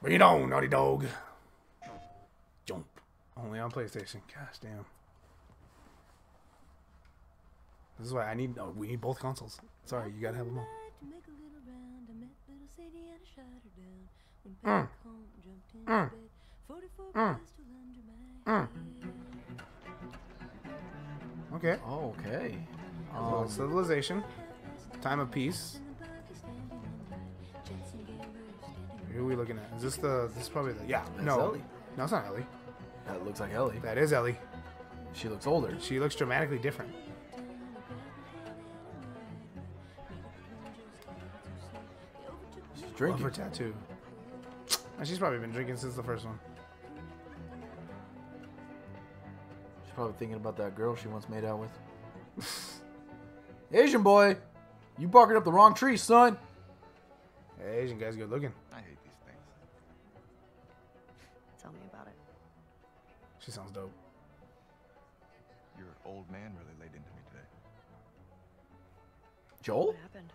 Bring it on, Naughty Dog. Jump. Only on PlayStation. Gosh damn. This is why I need. Oh, we need both consoles. Sorry, you gotta have them all. Mm. Mm. Mm. Mm. Okay. Oh, okay. Um, civilization. Time of peace. Who are we looking at? Is this the? This is probably the. Yeah. That's no. Ellie. No, it's not Ellie. that looks like Ellie. That is Ellie. She looks older. She looks dramatically different. She's Love drinking. her tattoo. And she's probably been drinking since the first one. She's probably thinking about that girl she once made out with. Asian boy, you barking up the wrong tree, son. Asian guy's good looking. I hate She sounds dope. Your old man really laid into me today. Joel? What happened?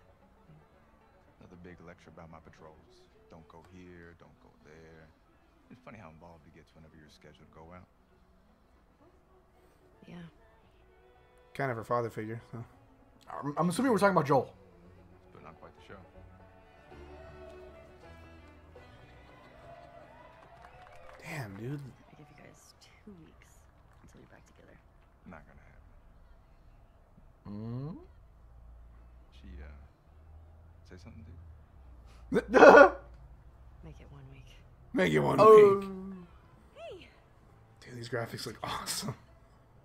Another big lecture about my patrols. Don't go here, don't go there. It's funny how involved he gets whenever you're scheduled to go out. Yeah. Kind of her father figure. So. I'm, I'm assuming we're talking about Joel. He's putting on quite the show. Damn, dude. I give you guys two weeks until you're back together. Not gonna happen. Mm. She, uh, say something to you? Make it one week. Make it one oh. week. Hey! Dude, these graphics look awesome.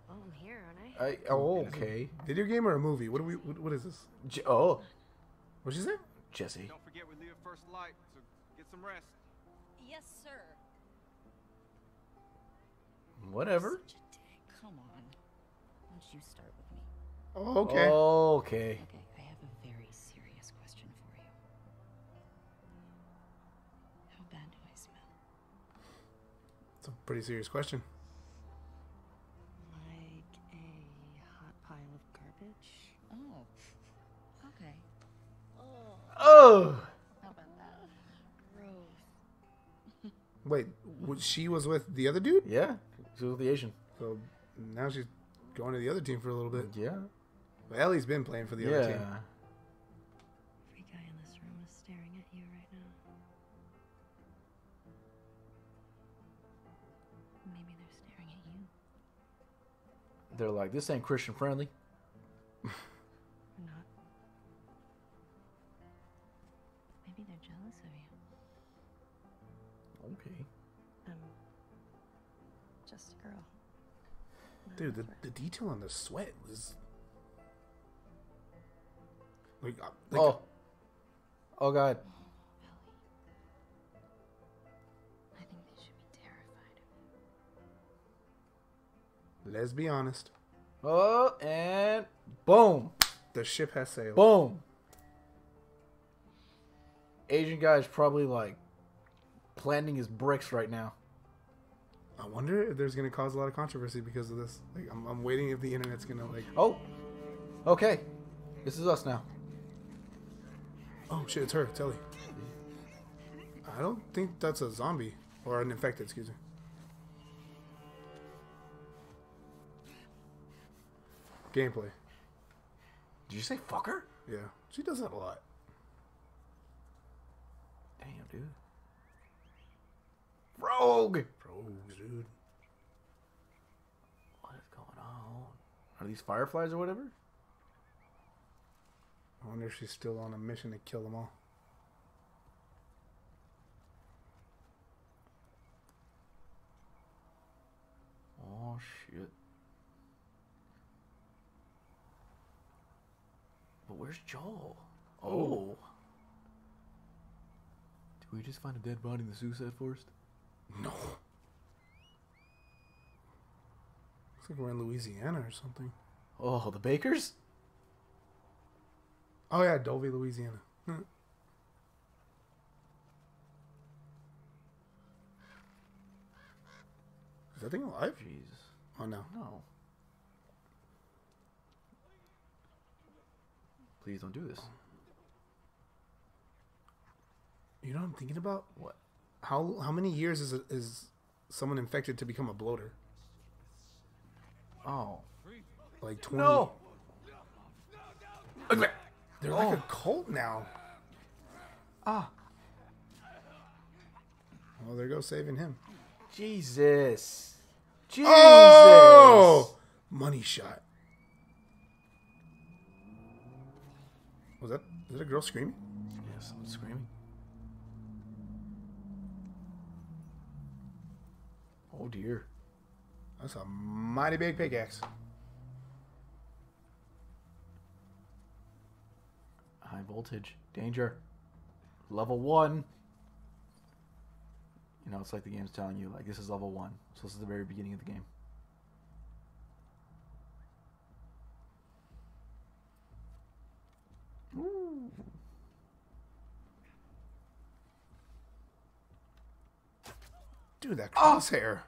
Well, I'm here, aren't I? I, oh, okay. Video game or a movie? What do we? What, what is this? J- oh, What'd she say? Jesse. Don't forget we leave first light, so get some rest. Yes, sir. Whatever. Such a dick. Come on. Why don't you start with me? Oh, okay. Okay. Okay, I have a very serious question for you. How bad do I smell? It's a pretty serious question. Like a hot pile of garbage? Oh. Okay. Oh. How about that? Gross. Wait, w- she was with the other dude? Yeah. She was with the Asian. So now she's going to the other team for a little bit. Yeah. But Ellie's been playing for the other team. Yeah. Every guy in this room is staring at you right now. Maybe they're staring at you. They're like, this ain't Christian friendly. Not. Maybe they're jealous of you. Okay. I'm just a girl. Not Dude, the, the detail on the sweat was. Like, uh, like oh. Oh God. I think they should be terrified of you. let's be honest. Oh, and boom, The ship has sailed. boom. Asian guy is probably like planting his bricks right now. I wonder if there's gonna cause a lot of controversy because of this. Like, I'm, I'm waiting if the internet's gonna like. Oh, okay. This is us now. Oh shit, it's her, Telly. I don't think that's a zombie or an infected. Excuse me. Gameplay. Did you say fucker? Yeah, she does that a lot. Damn, dude. Rogue. Rogues, dude. What is going on? Are these fireflies or whatever? I wonder if she's still on a mission to kill them all. Oh shit. But where's Joel? Oh. oh. Did we just find a dead body in the suicide forest? No. Looks like we're in Louisiana or something. Oh, the Bakers? Oh yeah, Dulvey, Louisiana. Hmm. Is that thing alive? Jeez. Oh no. No. Please don't do this. You know what I'm thinking about? What? How how many years is is someone infected to become a bloater? Oh. Like twenty. No. They're like Oh. a cult now. Ah. Well, there goes saving him. Jesus. Jesus. Oh, money shot. Was that? Is that a girl screaming? Yeah, someone's screaming. Oh dear. That's a mighty big pickaxe. High voltage. Danger. Level one. You know, it's like the game's telling you, like, this is level one. So this is the very beginning of the game. Ooh. Dude, that ah! crosshair.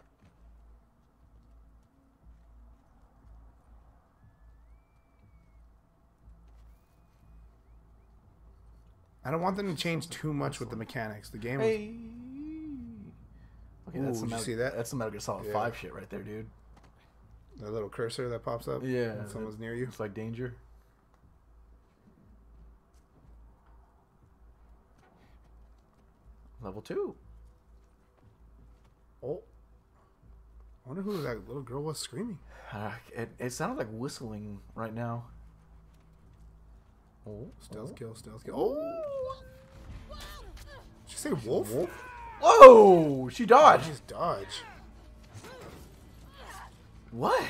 I don't want them to change too much with the mechanics. The game was Hey. Okay, Ooh, that's did some you Metal, see that? That's some Metal Gear Solid Yeah. 5 shit right there, dude. the little cursor that pops up. Yeah, when someone's near you. It's like danger. Level 2. Oh. I wonder who that little girl was screaming. Uh, it, it sounded like whistling right now. Oh. Stealth oh. kill, stealth kill. Oh, did you say wolf? Whoa! Oh, she dodged. She's dodge. What?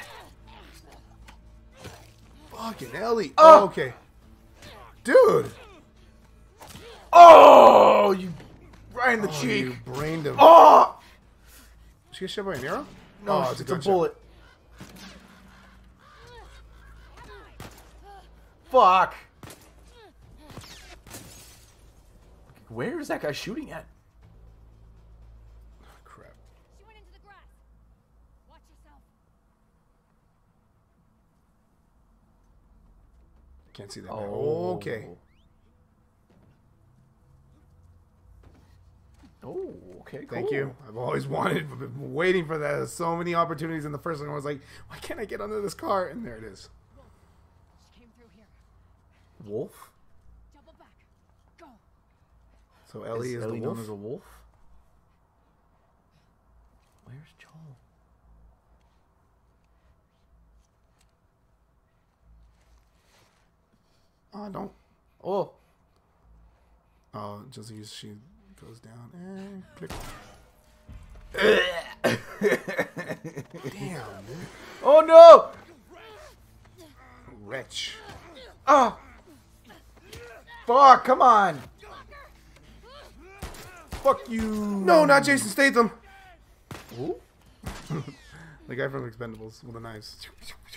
Fucking Ellie. Oh! Oh, okay. Dude. Oh! You right in the Oh, cheek. you brained him. Oh! Did she get shot by an arrow? No, Oh, it's, a gunshot. bullet. Fuck. Where is that guy shooting at? Ah, crap. She went into the grass. Watch yourself. Can't see that. Oh, okay. Oh, okay. Cool. Thank you. I've always wanted, I've been waiting for that. So many opportunities in the first one. I was like, why can't I get under this car? And there it is. She came through here. Wolf. Double back. Go. So Ellie is, Ellie the wolf. known as a wolf. Where's Joel? Oh, don't. Oh, Oh, just as she goes down and click. Damn, oh no! Wretch. Oh, fuck! Come on! Fuck you! No, not Jason Statham. Who? The guy from Expendables with the knives.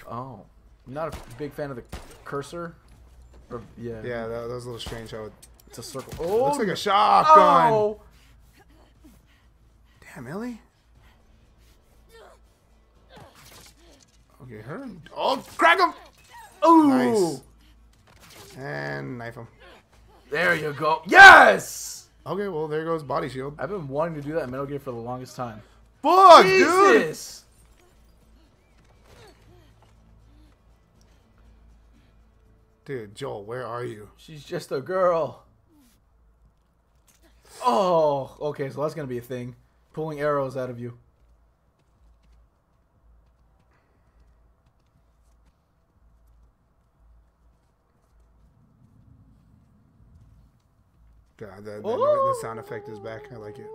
Oh, not a big fan of the cursor. Or, yeah, Yeah, that, that was a little strange how it it's a circle. Oh, looks like a oh. shotgun. oh! Damn, Ellie. Okay, her. Oh, crack him! Ooh! Nice. And knife him. There you go. Yes! Okay, well, there goes body shield. I've been wanting to do that in Metal Gear for the longest time. Fuck, dude! Jesus! Dude, Joel, where are you? She's just a girl. Oh, okay, so that's gonna be a thing. Pulling arrows out of you. God, that, that the sound effect is back. I like it.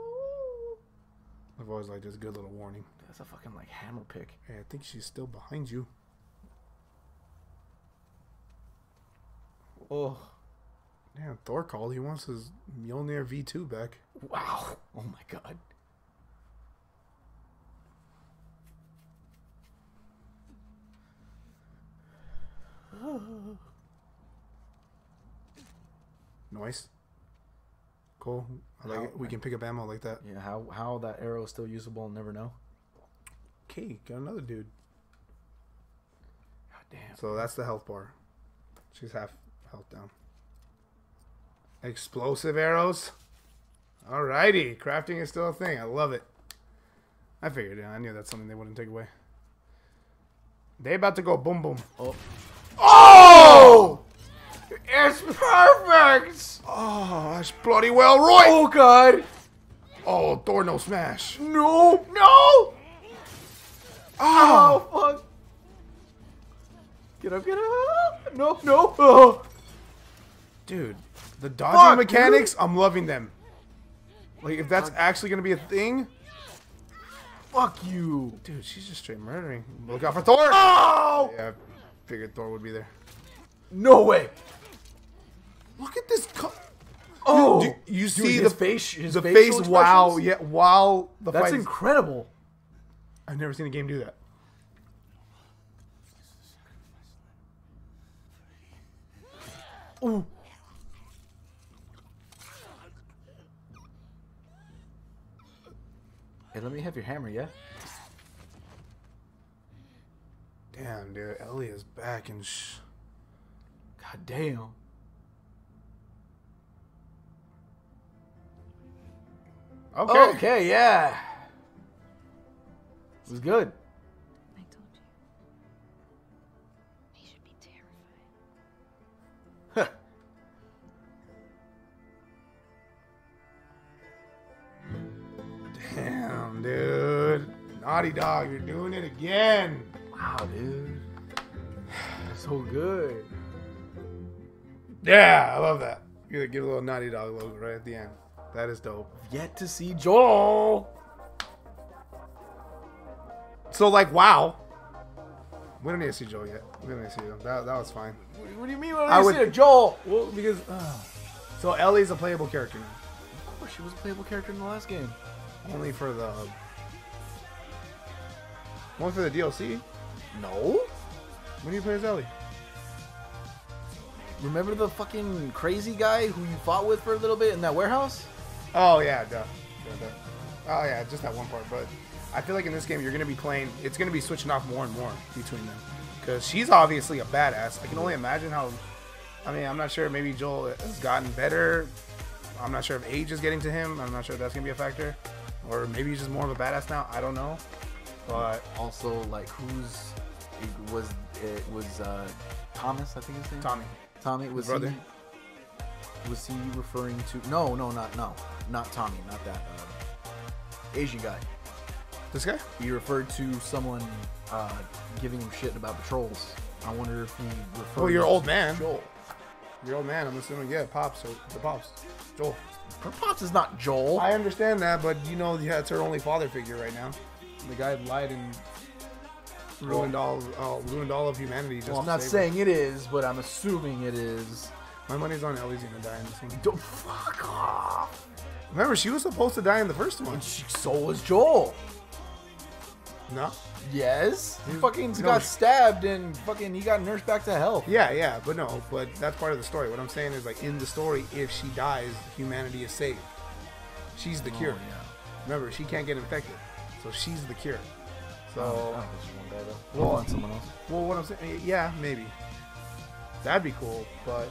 I've always liked this good little warning. That's a fucking like hammer pick. Hey, I think she's still behind you. Oh, Damn, Thor called. He wants his Mjolnir V2 back. wow. Oh my god. Nice. Cool. I like How- it. We can pick up ammo like that. Yeah, how how that arrow is still usable, I'll never know. Okay, got another dude. God damn. So that's the health bar. She's half health down. Explosive arrows. Alrighty, crafting is still a thing. I love it. I figured, yeah, I knew that's something they wouldn't take away. They about to go boom boom. Oh. Oh! It's perfect! Oh, that's bloody well right. Oh god! Oh, Thor no smash. No! No! Ah. Oh, fuck! Get up, get up! No, no! Oh. Dude, the dodging Fuck, mechanics, I'm loving them. Like, if that's actually gonna be a thing, Fuck you! dude, she's just straight murdering. Look out for Thor! Oh! Yeah, I figured Thor would be there. No way! Look at this. Co- Oh! Dude, you Dude, see his the face, his the face? Wow, yeah, wow. the That's incredible. I've never seen a game do that. Ooh. Hey, let me have your hammer, yeah? Damn, dude, Ellie is back and sh. God damn. Okay. Okay, yeah. It was good. I told you. He should be terrified. Damn, dude. Naughty Dog, you're doing it again. wow, dude. So good. Yeah, I love that. You gotta give a little Naughty Dog logo right at the end. That is dope. Yet to see Joel. So, like, wow. We don't need to see Joel yet. We don't need to see him. That, that was fine. What, do you mean? When I I would- see Joel? Well, because. Uh, so, Ellie's a playable character now. Of course, she was a playable character in the last game. Only for the. Only for the DLC? No. When do you play as Ellie? Remember the fucking crazy guy who you fought with for a little bit in that warehouse? Oh yeah, duh. duh, duh. Oh yeah, just that one part. But I feel like in this game you're gonna be playing. It's gonna be switching off more and more between them because she's obviously a badass. I can only imagine how. I mean, I'm not sure. Maybe Joel has gotten better. I'm not sure if age is getting to him. I'm not sure if that's gonna be a factor, or maybe he's just more of a badass now. I don't know. But Also, like, who's it was it was uh, Thomas? I think his name. Tommy, Tommy was brother? he was he referring to? No, no, not no, not Tommy, not that uh, Asian guy. this guy. He referred to someone uh, giving him shit about patrols. I wonder if he referred. Well, your old man. Joel. Your old man. I'm assuming. Yeah, pops or the pops. Joel. Her pops is not Joel. I understand that, but you know, yeah, it's her only father figure right now. The guy lied and ruined all, uh, ruined all of humanity. Just well, I'm not saying it is, but I'm assuming it is. my money's on Ellie's gonna die in this one. Don't fuck off. Remember, she was supposed to die in the first one. She, so was Joel. No. Yes. He mm. fucking no, got stabbed and fucking he got nursed back to health. Yeah, yeah, but no, but that's part of the story. What I'm saying is, like, in the story, if she dies, humanity is saved. She's the oh, cure. yeah. Remember, she can't get infected, so she's the cure. So, Oh, that was just one guy though. Well- We'll someone else. well, what I'm saying, yeah, maybe that'd be cool, but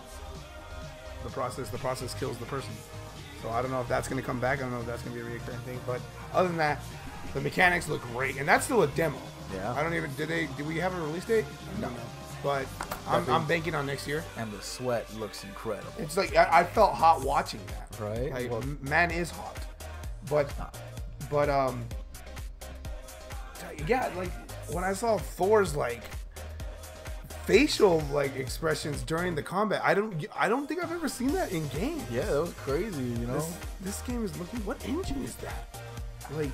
the process, the process kills the person. So I don't know if that's gonna come back. I don't know if that's gonna be a recurring thing. But other than that, the mechanics look great, and that's still a demo. Yeah. I don't even. Did they? Do we have a release date? No. But I'm, I'm banking on next year. And the sweat looks incredible. It's like I, I felt hot watching that. Right. Like Well- man is hot, but but um yeah, like when I saw Thor's like facial like expressions during the combat, I don't I don't think I've ever seen that in game. Yeah, that was crazy, you know? This, this game is looking. What engine is that? Like,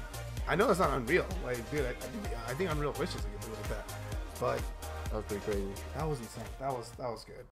I know it's not Unreal. Like, dude, I, I think I think Unreal wishes I could do it like that. But That was pretty crazy. that was insane. That was that was good.